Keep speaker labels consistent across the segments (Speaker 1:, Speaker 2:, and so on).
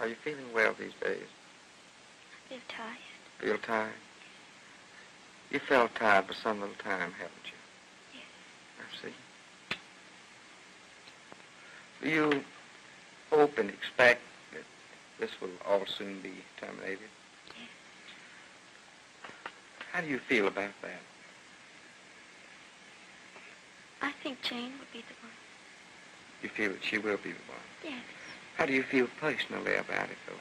Speaker 1: Are you feeling well these days?
Speaker 2: I feel tired.
Speaker 1: Feel tired? You felt tired for some little time, haven't you?
Speaker 2: Yes.
Speaker 1: I see. Do you hope and expect that this will all soon be terminated?
Speaker 2: Yes.
Speaker 1: How do you feel about that?
Speaker 2: I think Jane would be the one.
Speaker 1: You feel that she will be the one?
Speaker 2: Yes.
Speaker 1: How do you feel personally about it, though?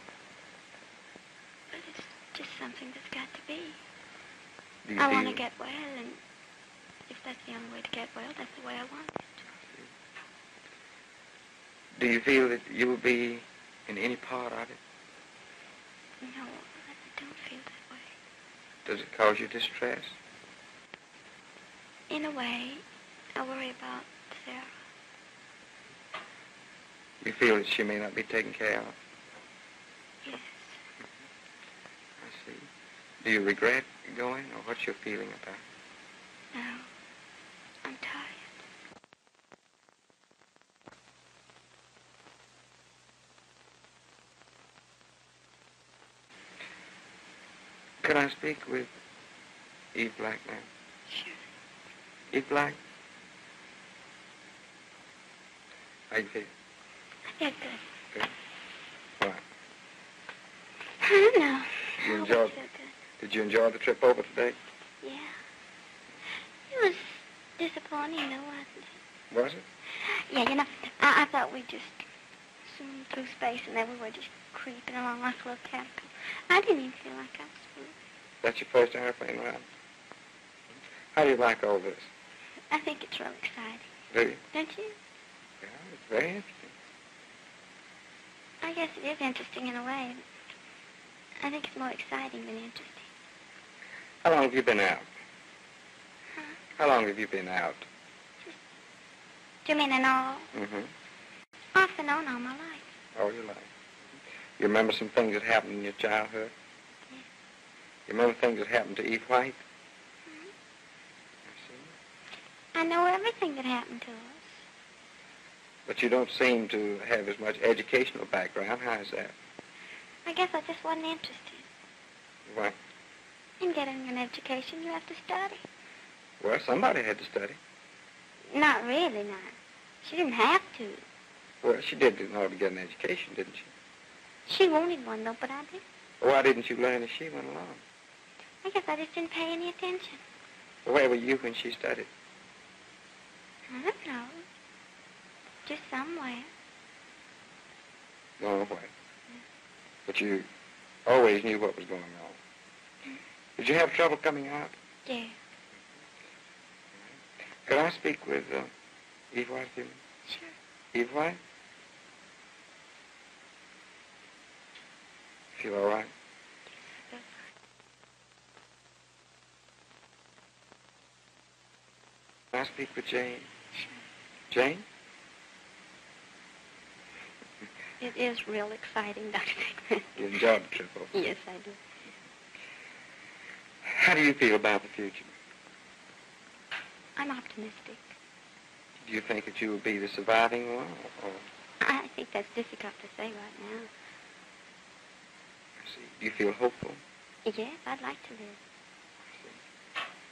Speaker 2: But it's just something that's got to be.
Speaker 1: Do you
Speaker 2: I want to get well, and if that's the only way to get well, that's the way I want it.
Speaker 1: Do you feel that you will be in any part of it?
Speaker 2: No, I don't feel that way.
Speaker 1: Does it cause you distress?
Speaker 2: In a way, I worry about Sarah.
Speaker 1: You feel that she may not be taken care of?
Speaker 2: Yes.
Speaker 1: I see. Do you regret going, or what's your feeling about it?
Speaker 2: No. I'm tired.
Speaker 1: Could I speak with Eve Black now?
Speaker 2: Sure.
Speaker 1: Eve Black? How you feel?
Speaker 2: Yeah, good.
Speaker 1: What?
Speaker 2: I don't know.
Speaker 1: You
Speaker 2: I
Speaker 1: enjoyed-
Speaker 2: good.
Speaker 1: Did you enjoy the trip over today?
Speaker 2: Yeah. It was disappointing, though, wasn't it?
Speaker 1: Was it?
Speaker 2: Yeah, you know, I, I thought we just zoomed through space and then we were just creeping along like a little caterpillar. I didn't even feel like I was moving.
Speaker 1: That's your first airplane ride? How do you like all this?
Speaker 2: I think it's real exciting,
Speaker 1: Do you?
Speaker 2: don't you?
Speaker 1: Yeah, it's very interesting.
Speaker 2: I guess it is interesting in a way. I think it's more exciting than interesting.
Speaker 1: How long have you been out?
Speaker 2: Huh?
Speaker 1: How long have you been out?
Speaker 2: Do you mean in all?
Speaker 1: Mm-hmm.
Speaker 2: Off and on all my life.
Speaker 1: All your life. You remember some things that happened in your childhood?
Speaker 2: Yeah.
Speaker 1: You remember things that happened to Eve White?
Speaker 2: Mm-hmm.
Speaker 1: I.
Speaker 2: I know everything that happened to us.
Speaker 1: But you don't seem to have as much educational background. How is that?
Speaker 2: I guess I just wasn't interested.
Speaker 1: Why?
Speaker 2: In getting an education, you have to study.
Speaker 1: Well, somebody had to study.
Speaker 2: Not really, not. She didn't have to.
Speaker 1: Well, she did in order to get an education, didn't she?
Speaker 2: She wanted one, though, but I didn't.
Speaker 1: Why didn't you learn as she went along?
Speaker 2: I guess I just didn't pay any attention.
Speaker 1: Where were you when she studied?
Speaker 2: I don't know. Just somewhere.
Speaker 1: Going away. But you always knew what was going on. Did you have trouble coming out?
Speaker 2: Yeah.
Speaker 1: Could I speak with uh, Eve White?
Speaker 2: Sure.
Speaker 1: Eve White? Feel all right? Can I speak with Jane?
Speaker 2: Sure.
Speaker 1: Jane?
Speaker 2: It is real exciting, Dr. Dickman.
Speaker 1: You enjoyed the trip over.
Speaker 2: yes, I do.
Speaker 1: How do you feel about the future?
Speaker 2: I'm optimistic.
Speaker 1: Do you think that you will be the surviving one? Or,
Speaker 2: I think that's difficult to say right now.
Speaker 1: I see. Do you feel hopeful?
Speaker 2: Yes, I'd like to live.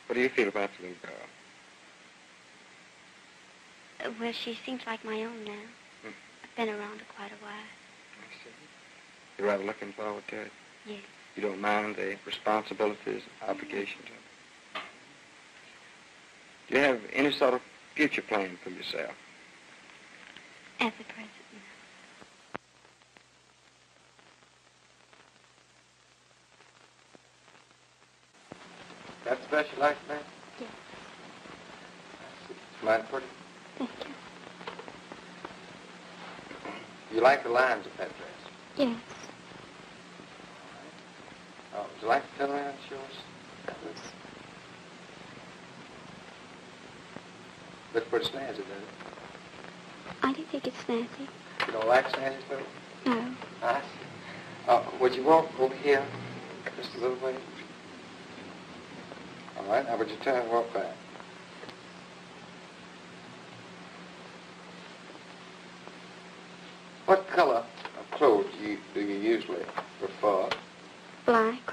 Speaker 1: What do you feel about the little girl?
Speaker 2: Uh, Well, she seems like my own now. Been around quite a while.
Speaker 1: I see. You're rather looking forward to it?
Speaker 2: Yes.
Speaker 1: You don't mind the responsibilities, and obligations of it? Do you have any sort of future plan for yourself?
Speaker 2: At the present, no.
Speaker 1: That's the best you like, man?
Speaker 2: Yes.
Speaker 1: Mighty pretty.
Speaker 2: Thank you.
Speaker 1: You like the lines of that dress?
Speaker 2: Yes.
Speaker 1: Oh, would you like to and show us? Look pretty snazzy, doesn't it?
Speaker 2: I do think it's snazzy.
Speaker 1: You don't like snazzy stuff?
Speaker 2: No.
Speaker 1: I see. Uh, would you walk over here just a little way? All right, now would you turn and walk back? What color of clothes do you, do you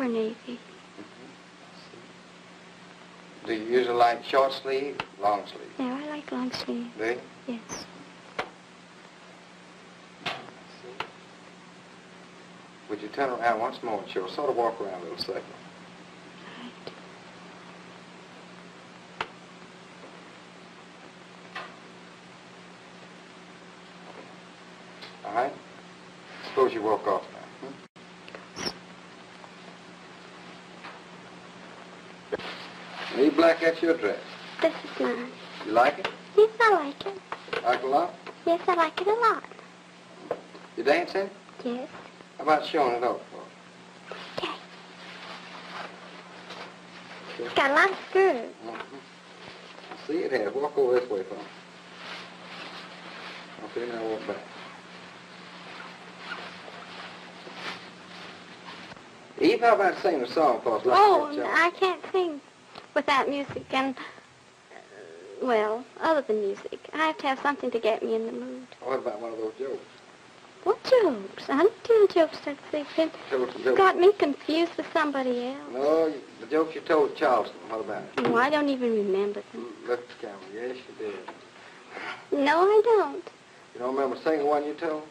Speaker 2: navy.
Speaker 1: Do you usually like short sleeve, long sleeve?
Speaker 2: No, I like long sleeve.
Speaker 1: Do you?
Speaker 2: Yes.
Speaker 1: Would you turn around once more, Cheryl? Sort of walk around a little second.
Speaker 2: Right.
Speaker 1: All right? Suppose you walk off Eve Black, that's your dress.
Speaker 2: This is mine.
Speaker 1: You like it?
Speaker 2: Yes, I like it.
Speaker 1: Like a lot?
Speaker 2: Yes, I like it a lot.
Speaker 1: You dancing?
Speaker 2: Yes.
Speaker 1: How about showing it off for us?
Speaker 2: Okay. It's got a lot of skirts.
Speaker 1: Mhm. I see it has. Walk over this way for me. Okay, now walk back. Eve, how about singing a song for us? Like
Speaker 2: Oh. I can't sing without music and, uh, well, other than music. I have to have something to get me in the mood.
Speaker 1: What about one of those jokes?
Speaker 2: What jokes? I don't tell jokes to sleeping.
Speaker 1: Jokes,
Speaker 2: You
Speaker 1: jokes.
Speaker 2: got me confused with somebody else.
Speaker 1: No, the jokes you told Charleston. What about it?
Speaker 2: Oh, I don't even remember them.
Speaker 1: Look at the camera. Yes, you did.
Speaker 2: No, I don't.
Speaker 1: You don't remember a single one you told?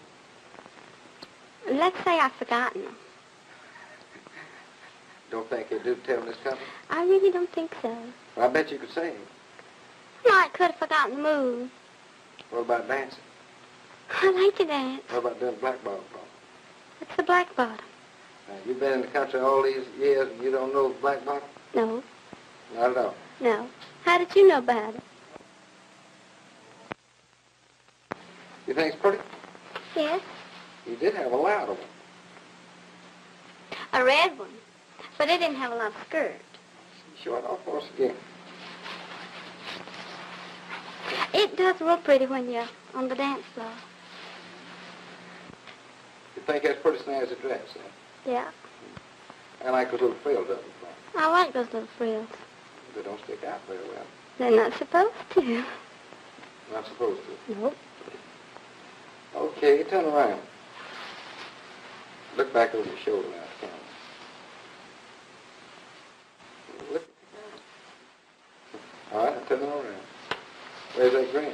Speaker 2: Let's say I've forgotten them.
Speaker 1: Don't think they do tell in this country?
Speaker 2: I really don't think so.
Speaker 1: Well, I bet you could sing.
Speaker 2: No, I could have forgotten the mood.
Speaker 1: What about dancing?
Speaker 2: I like to dance.
Speaker 1: What about doing black bottom?
Speaker 2: It's the black bottom.
Speaker 1: Now, you've been in the country all these years and you don't know the black bottom?
Speaker 2: No,
Speaker 1: Not at all.
Speaker 2: no. How did you know about it?
Speaker 1: You think it's pretty?
Speaker 2: Yes,
Speaker 1: You did have a loud one.
Speaker 2: a red one. But it didn't have a lot of skirt.
Speaker 1: Show it off us again.
Speaker 2: It does real pretty when you're on the dance floor.
Speaker 1: You think that's pretty snazzy dress, huh?
Speaker 2: Yeah,
Speaker 1: I like those little frills up in front.
Speaker 2: I like those little frills.
Speaker 1: They don't stick out very well.
Speaker 2: They're not supposed to.
Speaker 1: Not supposed to.
Speaker 2: Nope.
Speaker 1: Okay, turn around. Look back over your shoulder now, come on. Look. All right, now. Where's that grin?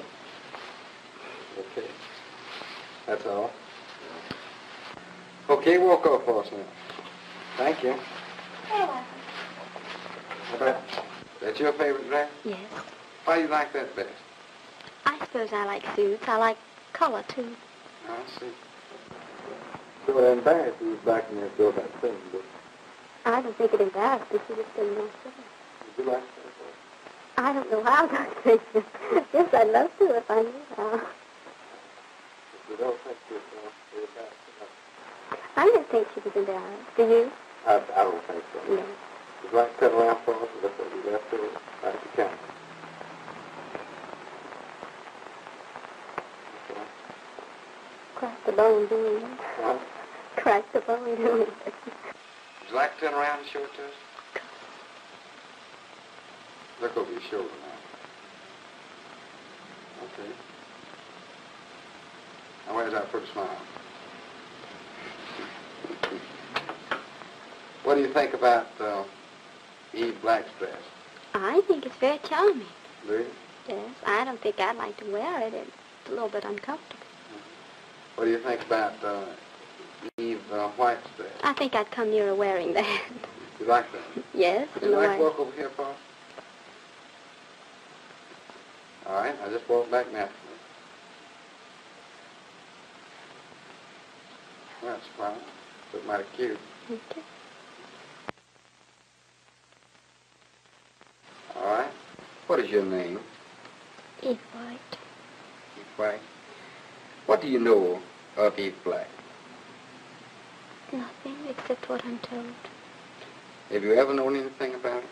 Speaker 1: Okay. That's all. Okay, walk off for us now. Thank you. How about, that's your favorite dress?
Speaker 2: Yes.
Speaker 1: Why do you like that best?
Speaker 2: I suppose I like suits. I like color, too.
Speaker 1: I see. So what embarrassed you back in there still that thing, but
Speaker 2: I don't think it embarrassed me. She just didn't know.
Speaker 1: did you like that?
Speaker 2: I don't know how to think it. Yes, I'd love to if I knew how.
Speaker 1: You don't think you're?
Speaker 2: I didn't think she was embarrassed. Do you?
Speaker 1: I, I don't think so.
Speaker 2: No.
Speaker 1: Would you like to turn around for us look what you left to? Like you can.
Speaker 2: Crack the bone doing it.
Speaker 1: Huh?
Speaker 2: Crack the bone doing it.
Speaker 1: Would you like to turn around and show it to us? Look over your shoulder now. Okay. Now where's that pretty smile? What do you think about uh, Eve Black's dress?
Speaker 2: I think it's very charming.
Speaker 1: Do you?
Speaker 2: Yes. I don't think I'd like to wear it. It's a little bit uncomfortable.
Speaker 1: What do you think about uh, Eve uh, White's dress?
Speaker 2: I think I'd come nearer wearing that.
Speaker 1: You like that?
Speaker 2: yes,
Speaker 1: Would you like to walk over here for us? All right, I just walk back naturally. That's fine. Look mighty cute.
Speaker 2: Okay.
Speaker 1: All right. What is your name?
Speaker 2: Eve White.
Speaker 1: Eve White. What do you know of Eve Black?
Speaker 2: Nothing except what I'm told.
Speaker 1: Have you ever known anything about it?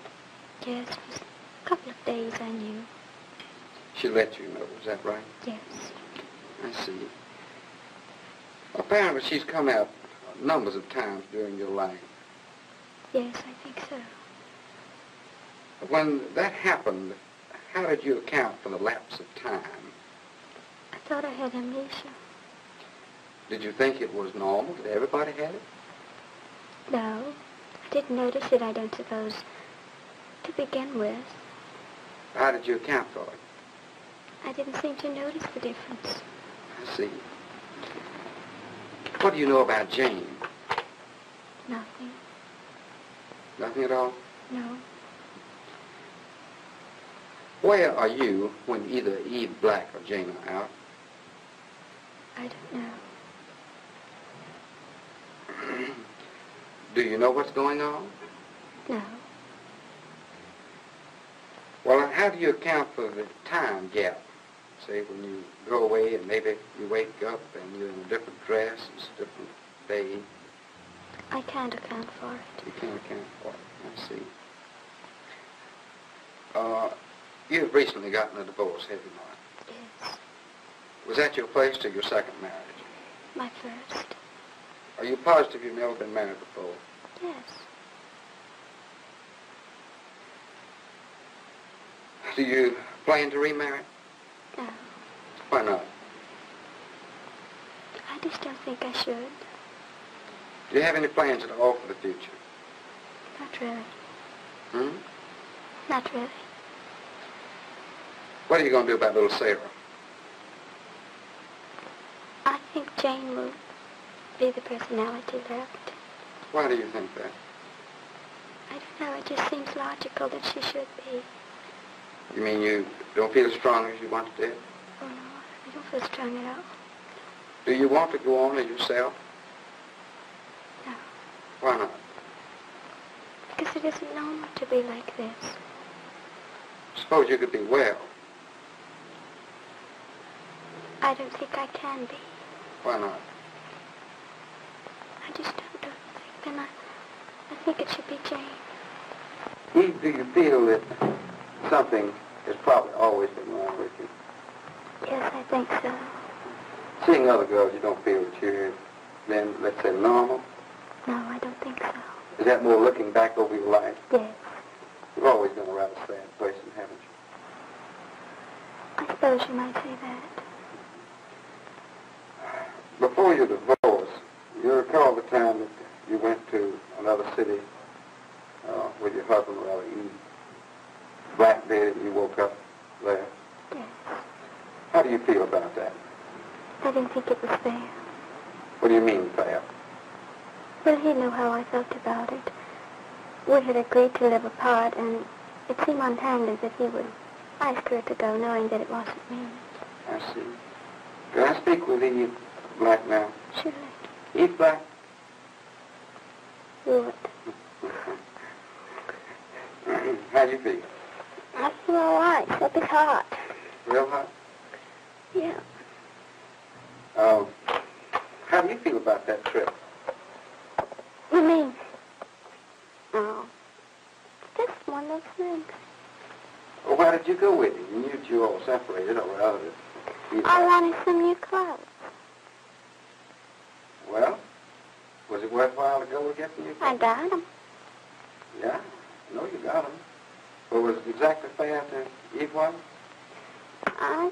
Speaker 2: Yes, it was a couple of days I knew.
Speaker 1: She let you know, is that right?
Speaker 2: Yes.
Speaker 1: I see. Apparently she's come out numbers of times during your life.
Speaker 2: Yes, I think so.
Speaker 1: When that happened, how did you account for the lapse of time?
Speaker 2: I thought I had amnesia.
Speaker 1: Did you think it was normal that everybody had it?
Speaker 2: No, I didn't notice it, I don't suppose, to begin with.
Speaker 1: How did you account for it?
Speaker 2: I didn't seem to notice the difference.
Speaker 1: I see. What do you know about Jane?
Speaker 2: Nothing.
Speaker 1: Nothing at all?
Speaker 2: No.
Speaker 1: Where are you when either Eve Black or Jane are out?
Speaker 2: I don't know.
Speaker 1: Do you know what's going on?
Speaker 2: No.
Speaker 1: Well, how do you account for the time gap? Say when you go away and maybe you wake up and you're in a different dress, it's a different day.
Speaker 2: I can't account for it.
Speaker 1: You can't account for it. I see. Uh, you've recently gotten a divorce, have you not?
Speaker 2: Yes.
Speaker 1: Was that your first or your second marriage?
Speaker 2: My first.
Speaker 1: Are you positive you've never been married before?
Speaker 2: Yes.
Speaker 1: Do you plan to remarry?
Speaker 2: No.
Speaker 1: Why not?
Speaker 2: I just don't think I should.
Speaker 1: Do you have any plans at all for the future?
Speaker 2: Not really.
Speaker 1: Hmm?
Speaker 2: Not really.
Speaker 1: What are you going to do about little Sarah?
Speaker 2: I think Jane will be the personality left.
Speaker 1: Why do you think that?
Speaker 2: I don't know. It just seems logical that she should be.
Speaker 1: You mean you don't feel as strong as you once did?
Speaker 2: Oh, no. I don't feel strong at all.
Speaker 1: Do you want to go on as yourself?
Speaker 2: No.
Speaker 1: Why not?
Speaker 2: Because it isn't normal to be like this.
Speaker 1: Suppose you could be well.
Speaker 2: I don't think I can be.
Speaker 1: Why not?
Speaker 2: I just don't, don't think. And I, I think it should be Jane.
Speaker 1: Do you feel that something has probably always been wrong with you?
Speaker 2: Yes, I think so.
Speaker 1: Seeing other girls, you don't feel that you're then, let's say, normal?
Speaker 2: No, I don't think so.
Speaker 1: Is that more looking back over your life?
Speaker 2: Yes.
Speaker 1: You've always been a rather sad person, haven't you?
Speaker 2: I suppose you might say that.
Speaker 1: Before your divorce, you recall the time that you went to another city uh, with your husband, rather, you black bed and you woke up there.
Speaker 2: Yes.
Speaker 1: How do you feel about that?
Speaker 2: I didn't think it was fair.
Speaker 1: What do you mean, fair?
Speaker 2: Well, he knew how I felt about it. We had agreed to live apart, and it seemed untimely that he would ask her to go, knowing that it wasn't me.
Speaker 1: I see. Can I speak with Eve Black now?
Speaker 2: Surely.
Speaker 1: Eve Black?
Speaker 2: Would.
Speaker 1: How do you feel?
Speaker 2: I feel all right, except it's hot.
Speaker 1: Real hot?
Speaker 2: Yeah.
Speaker 1: Um, how do you feel about that trip?
Speaker 2: You mean? Oh. Just one of those things.
Speaker 1: Well, why did you go with him? You knew you were all separated, or Eve
Speaker 2: I wanted some new clothes.
Speaker 1: Well, was it worthwhile to go and get clothes?
Speaker 2: I got 'em.
Speaker 1: Yeah, know you got them. Was it exactly fair to Eve one?
Speaker 2: I,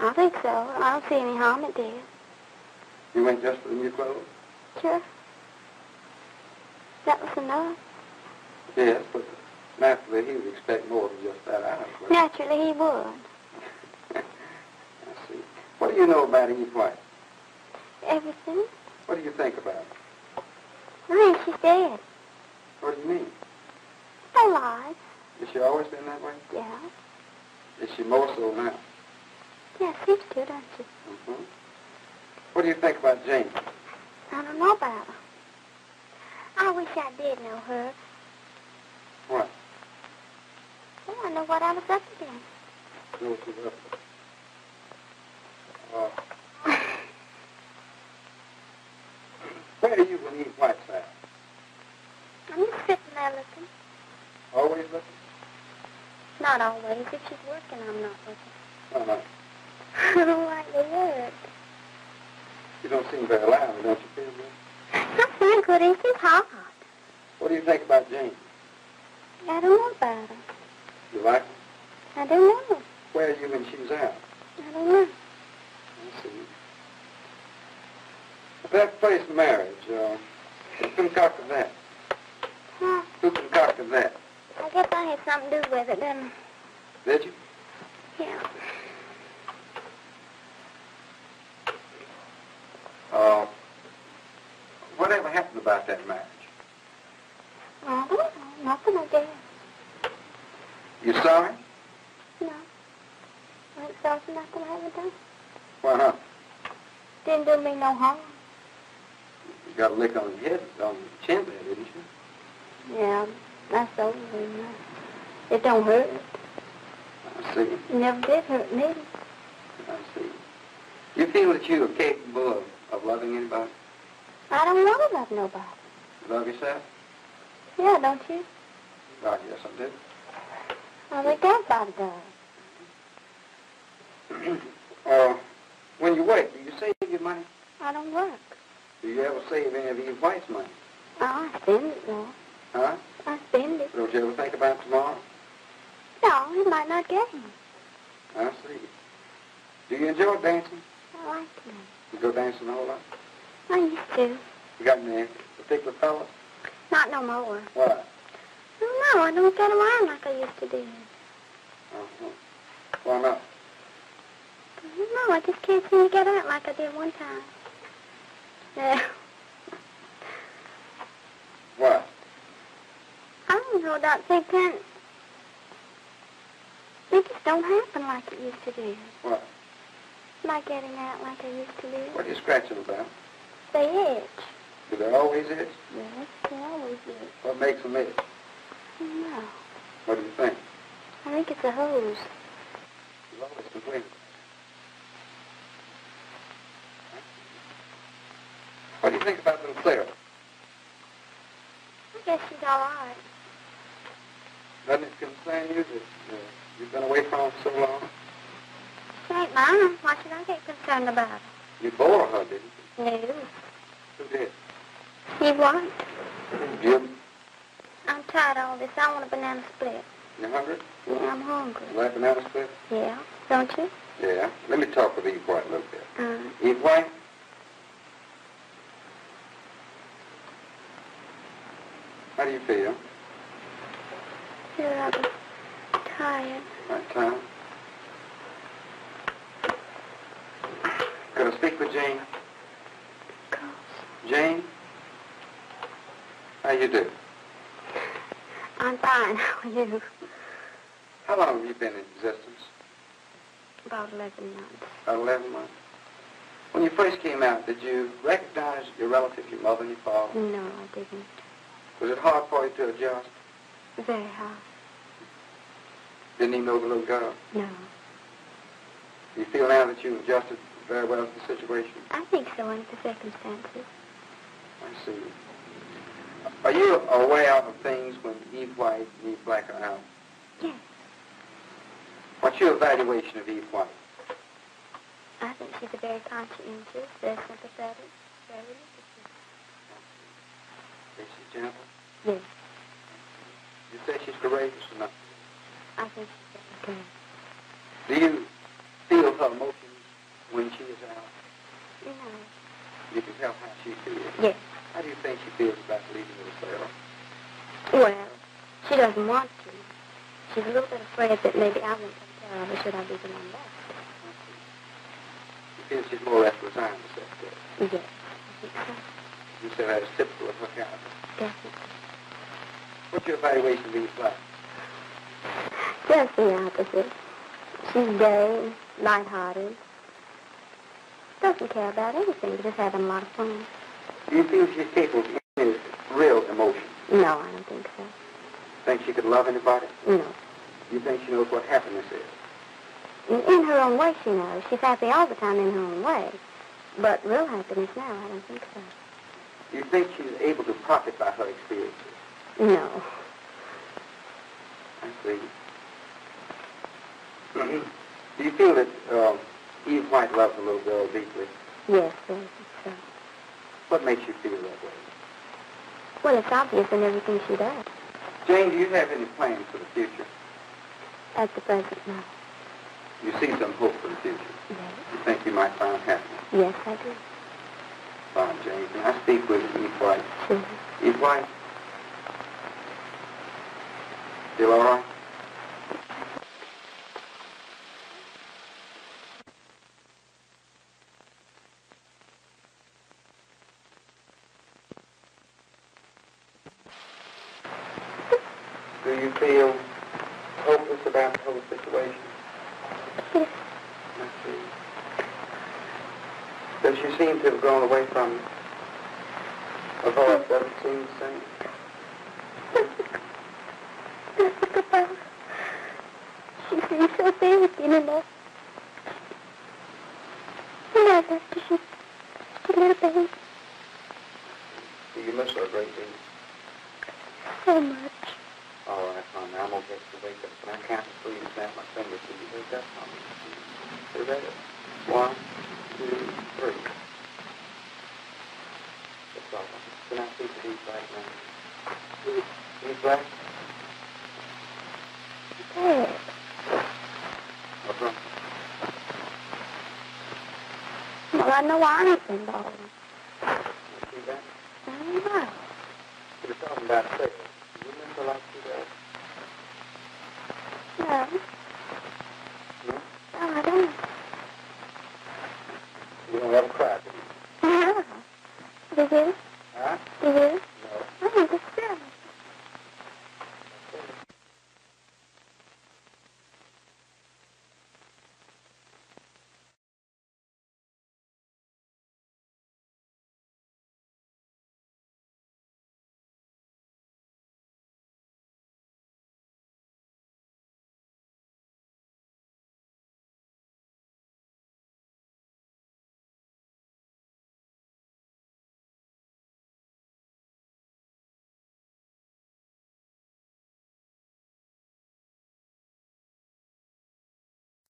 Speaker 2: I think so. I don't see any harm it did.
Speaker 1: You went just for the new clothes?
Speaker 2: Sure. That was enough.
Speaker 1: Yes, but naturally he would expect more than just that out of it.
Speaker 2: Naturally, he would.
Speaker 1: I see. What do you know about Eve White?
Speaker 2: Everything.
Speaker 1: What do you think about her?
Speaker 2: I think she's dead.
Speaker 1: What do you mean?
Speaker 2: They Alive.
Speaker 1: Has she always been that way?
Speaker 2: Yeah.
Speaker 1: Is she more so now?
Speaker 2: Yeah, seems to, doesn't she?
Speaker 1: Mm-hmm. What do you think about Jane?
Speaker 2: I don't know about her. I wish I did know her.
Speaker 1: What?
Speaker 2: Well, I know what I was up against.
Speaker 1: Go to the... Uh, where are you when Eve White's at?
Speaker 2: I'm just sitting there looking.
Speaker 1: Always looking?
Speaker 2: Not always. If she's working, I'm not working.
Speaker 1: No.
Speaker 2: I don't like the work.
Speaker 1: You don't seem very loud, don't you feel good?
Speaker 2: I feel good. It's just hot.
Speaker 1: What do you think about Jane?
Speaker 2: I don't know about her.
Speaker 1: You like her?
Speaker 2: I don't know.
Speaker 1: Where are you when she's out?
Speaker 2: I don't know.
Speaker 1: I see. That place marriage, uh, talk to that. Who concocted that?
Speaker 2: I guess I had something to do with it, didn't I?
Speaker 1: Did you?
Speaker 2: Yeah.
Speaker 1: Uh, whatever happened about that marriage?
Speaker 2: I don't know. Nothing, I guess.
Speaker 1: You sorry?
Speaker 2: No. I ain't sorry for nothing I haven't done.
Speaker 1: Why not?
Speaker 2: Didn't do me no harm.
Speaker 1: You got a lick on your head, on your chin there, didn't you?
Speaker 2: Yeah, that's over with now. It don't hurt.
Speaker 1: I see.
Speaker 2: It never did hurt me.
Speaker 1: I see. You feel that you are capable of, of loving anybody?
Speaker 2: I don't want to love nobody.
Speaker 1: Love yourself?
Speaker 2: Yeah, don't you?
Speaker 1: God, yes, I do.
Speaker 2: I think everybody does.
Speaker 1: uh, when you work, do you save your money?
Speaker 2: I don't work.
Speaker 1: Do you ever save any of your wife's money?
Speaker 2: Oh, I spend it, though.
Speaker 1: Huh?
Speaker 2: I spend it.
Speaker 1: Don't you ever think about tomorrow?
Speaker 2: No, he might not get me.
Speaker 1: I see. Do you enjoy dancing?
Speaker 2: I like to.
Speaker 1: You go dancing a whole lot?
Speaker 2: I used to.
Speaker 1: You got any particular fellas?
Speaker 2: Not no more.
Speaker 1: Why?
Speaker 2: I don't know. I don't get around like I used to do.
Speaker 1: Uh-huh. Why not?
Speaker 2: Know. I just can't seem to get out like I did one time. Yeah.
Speaker 1: Why?
Speaker 2: I don't know, Doc. They can't. It just don't happen like it used to do.
Speaker 1: Why?
Speaker 2: Like getting out like I used to do.
Speaker 1: What are you scratching about?
Speaker 2: They itch.
Speaker 1: Do they always itch?
Speaker 2: Yes, they always itch.
Speaker 1: What makes them itch?
Speaker 2: No.
Speaker 1: What do you think?
Speaker 2: I think it's a hose.
Speaker 1: You always complain. What do you think about little Clara?
Speaker 2: I guess she's all right.
Speaker 1: Doesn't it concern you that uh, you've been away from her so long?
Speaker 2: She ain't mine. Why should I get concerned about her?
Speaker 1: You bore her, didn't you?
Speaker 2: No.
Speaker 1: Who did?
Speaker 2: You what?
Speaker 1: Jim?
Speaker 2: I'm tired of all this. I want a banana split.
Speaker 1: You hungry?
Speaker 2: Yeah, I'm hungry.
Speaker 1: You like banana split?
Speaker 2: Yeah, don't you?
Speaker 1: Yeah. Let me talk with Eve White a little bit.
Speaker 2: Uh,
Speaker 1: Eve White? How do you feel?
Speaker 2: Feel rather tired.
Speaker 1: Right time? Could I speak with Jane?
Speaker 2: Of course.
Speaker 1: Jane? How you do?
Speaker 2: I'm fine. How are you?
Speaker 1: How long have you been in existence?
Speaker 2: About 11 months.
Speaker 1: About 11 months. When you first came out, did you recognize your relatives, your mother and your father?
Speaker 2: No, I didn't.
Speaker 1: Was it hard for you to adjust?
Speaker 2: Very hard.
Speaker 1: Didn't even know the little girl?
Speaker 2: No.
Speaker 1: Do you feel now that you've adjusted very well to the situation?
Speaker 2: I think so under the circumstances.
Speaker 1: I see. Are you aware of things when Eve White and Eve Black are out?
Speaker 2: Yes.
Speaker 1: What's your evaluation of Eve White?
Speaker 2: I think she's a very conscientious, very sympathetic, very religious.
Speaker 1: Is she gentle?
Speaker 2: Yes.
Speaker 1: You say she's courageous or not?
Speaker 2: I think she's very.
Speaker 1: Do you feel her emotions when she is out?
Speaker 2: No.
Speaker 1: You can tell how she feels.
Speaker 2: Yes.
Speaker 1: How do you think she feels about leaving Sarah?
Speaker 2: Well, she doesn't want to. She's a little bit afraid that maybe I won't take care of her should I be the one left.
Speaker 1: Feel she's more or less resigned to.
Speaker 2: Yes. I think so.
Speaker 1: You say that is typical of her character.
Speaker 2: Definitely.
Speaker 1: What's your evaluation of Eve Black?
Speaker 2: Just the opposite. She's gay, lighthearted. Doesn't care about anything, but just having a lot of fun.
Speaker 1: Do you feel she's capable of any real emotion?
Speaker 2: No, I don't think so.
Speaker 1: Think she could love anybody?
Speaker 2: No.
Speaker 1: Do you think she knows what happiness is?
Speaker 2: In, in her own way, she knows. She's happy all the time in her own way. But real happiness now, I don't think so.
Speaker 1: Do you think she's able to profit by her experiences?
Speaker 2: No.
Speaker 1: I see. Do you feel that uh, Eve White loves the little girl deeply?
Speaker 2: Yes, I think so.
Speaker 1: What makes you feel that way?
Speaker 2: Well, it's obvious in everything she does.
Speaker 1: Jane, do you have any plans for the future?
Speaker 2: At the present, no.
Speaker 1: You see some hope for the future.
Speaker 2: Yes.
Speaker 1: You think you might find happiness.
Speaker 2: Yes, I do.
Speaker 1: Fine, Jane. Can I speak with Eve White?
Speaker 2: Sure.
Speaker 1: Eve White, Feel all right? You feel hopeless about the whole situation?
Speaker 2: Yes.
Speaker 1: I see. Does she seem to have gone away from you? Her voice doesn't seem the same.
Speaker 2: She seems so big, you know. When I left her, she was just a little baby.
Speaker 1: Do you miss her a great deal?
Speaker 2: So much.
Speaker 1: All right. Now I'm going to get you to wake up. When I can't and snap my fingers, will you up on me? You ready? One, two, three. That's all. Can I see the black now? Eve Black?
Speaker 2: Dad,
Speaker 1: What's wrong?
Speaker 2: well, I know I ain't been bald.
Speaker 1: You Hello. Hmm?
Speaker 2: No, I don't.
Speaker 1: You don't have a crack? No. Did you? Huh? Did you?